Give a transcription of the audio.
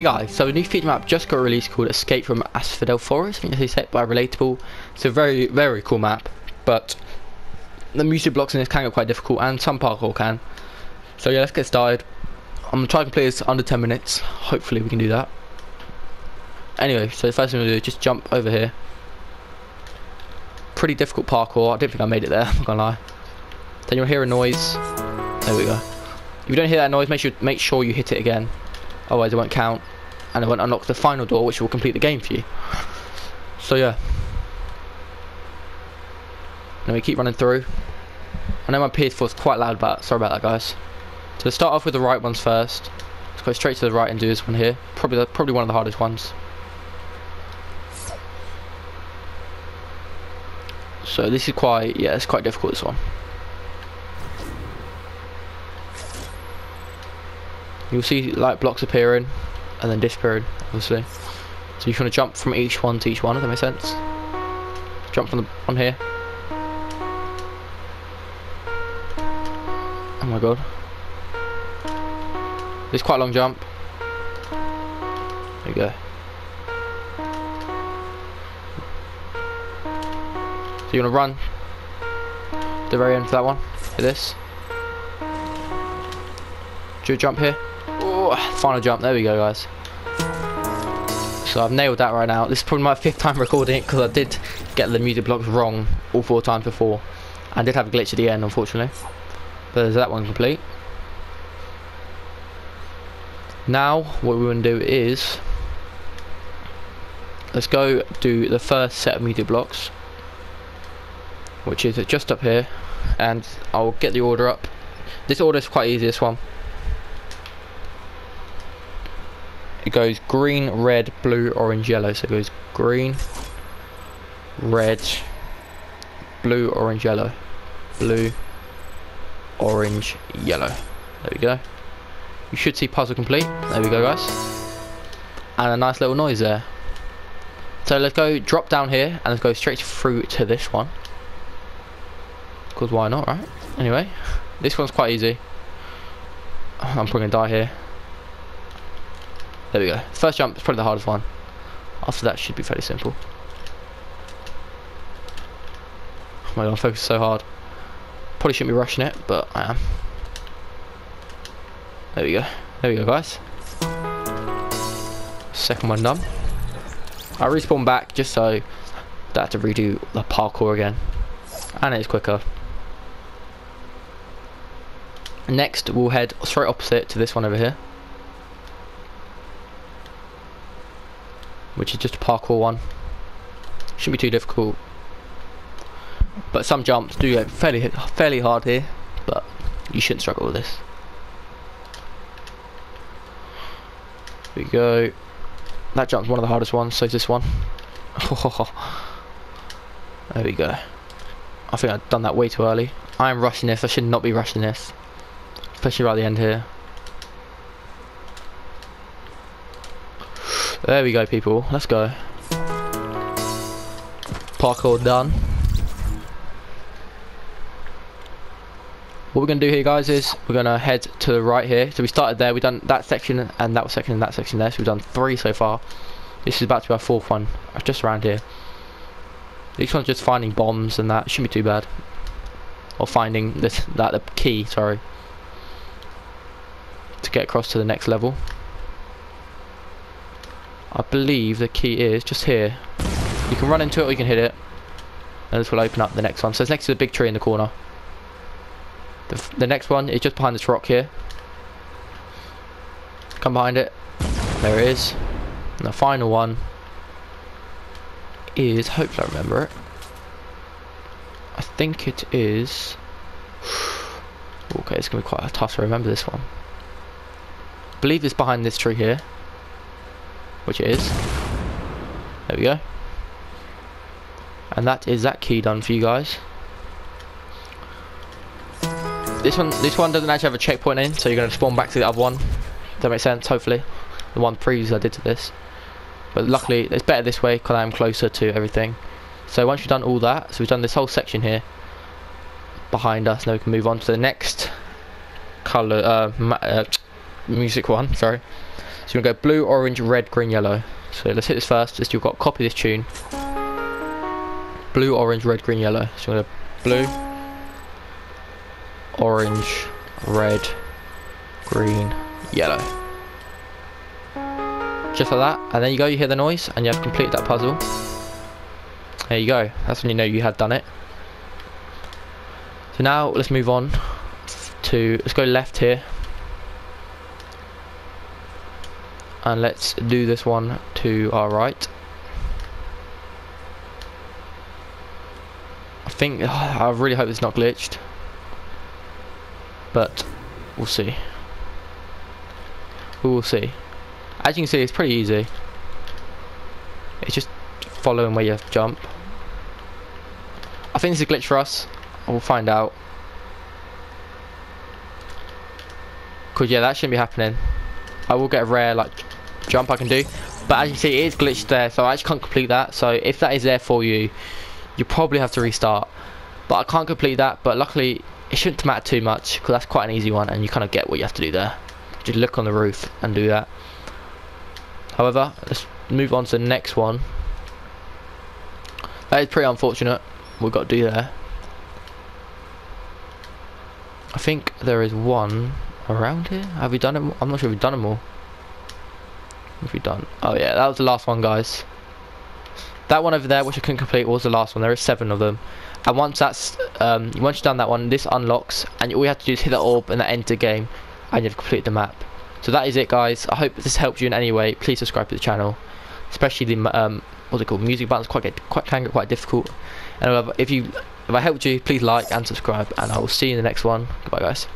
guys, so a new feature map just got released called Escape from Asphodel Forest. I think it's set by Relatable. It's a very, very cool map, but the music blocks in this can get quite difficult, and some parkour can. So yeah, let's get started. I'm gonna try and complete this under 10 minutes. Hopefully we can do that. Anyway, so the first thing gonna do is just jump over here. Pretty difficult parkour. I didn't think I made it there. I'm not gonna lie. Then you'll hear a noise. There we go. If you don't hear that noise, make sure make sure you hit it again otherwise it won't count and it won't unlock the final door which will complete the game for you. So yeah. Let me keep running through. I know my PS4 is quite loud but sorry about that guys. So let's start off with the right ones first. Let's go straight to the right and do this one here. Probably the, probably one of the hardest ones. So this is quite yeah it's quite difficult this one You'll see light blocks appearing and then disappearing, obviously. So you are going to jump from each one to each one, if that makes sense. Jump from the one here. Oh my god. It's quite a long jump. There you go. So you want to run the very end of that one. Hit this. Do a jump here? Final jump. There we go, guys. So I've nailed that right now. This is probably my fifth time recording it because I did get the music blocks wrong all four times before. I did have a glitch at the end, unfortunately. But there's that one complete. Now, what we're going to do is... Let's go do the first set of music blocks. Which is just up here. And I'll get the order up. This order is quite easy, this one. It goes green, red, blue, orange, yellow. So it goes green, red, blue, orange, yellow, blue, orange, yellow. There we go. You should see puzzle complete. There we go, guys. And a nice little noise there. So let's go drop down here and let's go straight through to this one. Because why not, right? Anyway, this one's quite easy. I'm probably going to die here. There we go. First jump is probably the hardest one. After that should be fairly simple. Oh my god, I'm focused so hard. Probably shouldn't be rushing it, but I am. There we go. There we go, guys. Second one done. I respawn back just so that I have to redo the parkour again. And it's quicker. Next, we'll head straight opposite to this one over here. Which is just a parkour one. Shouldn't be too difficult. But some jumps do get fairly fairly hard here, but you shouldn't struggle with this. Here we go. That jump's one of the hardest ones, so is this one. there we go. I think I've done that way too early. I am rushing this, I should not be rushing this. Especially right at the end here. There we go, people. Let's go. Parkour done. What we're going to do here, guys, is we're going to head to the right here. So we started there. We've done that section and that section and that section there. So we've done three so far. This is about to be our fourth one. Just around here. This one's just finding bombs and that. Shouldn't be too bad. Or finding this that the key, sorry. To get across to the next level. I believe the key is just here. You can run into it or you can hit it. And this will open up the next one. So it's next to the big tree in the corner. The, the next one is just behind this rock here. Come behind it. There it is. And the final one is, hopefully I remember it. I think it is... Okay, it's going to be quite tough to remember this one. I believe it's behind this tree here which it is. There we go. And that is that key done for you guys. This one, this one doesn't actually have a checkpoint in, so you're going to spawn back to the other one. Does that make sense? Hopefully, the one previous I did to this. But luckily, it's better this way because I am closer to everything. So once you've done all that, so we've done this whole section here behind us. Now we can move on to the next color uh, uh, music one. Sorry. So we're going to go blue, orange, red, green, yellow. So let's hit this first. Just you've got copy this tune. Blue, orange, red, green, yellow. So we're going to blue, orange, red, green, yellow. Just like that. And then you go, you hear the noise, and you have completed that puzzle. There you go. That's when you know you have done it. So now let's move on to, let's go left here. And let's do this one to our right. I think, I really hope it's not glitched. But, we'll see. We will see. As you can see, it's pretty easy. It's just following where you jump. I think this is a glitch for us. We'll find out. Cause yeah, that shouldn't be happening. I will get a rare like jump I can do. But as you see, it is glitched there, so I actually can't complete that. So if that is there for you, you probably have to restart. But I can't complete that. But luckily, it shouldn't matter too much because that's quite an easy one, and you kind of get what you have to do there. Just look on the roof and do that. However, let's move on to the next one. That is pretty unfortunate. We've got to do there. I think there is one around here. Have we done it? I'm not sure we've done them all. Have we done? Oh yeah, that was the last one, guys. That one over there, which I couldn't complete, was the last one. There is seven of them. And once that's, um, once you've done that one, this unlocks, and all you have to do is hit that orb and that enter game, and you've completed the map. So that is it, guys. I hope this helps you in any way. Please subscribe to the channel, especially the um, what's it called? Music buttons quite get quite can get quite difficult. And if you if I helped you, please like and subscribe, and I will see you in the next one. Goodbye, guys.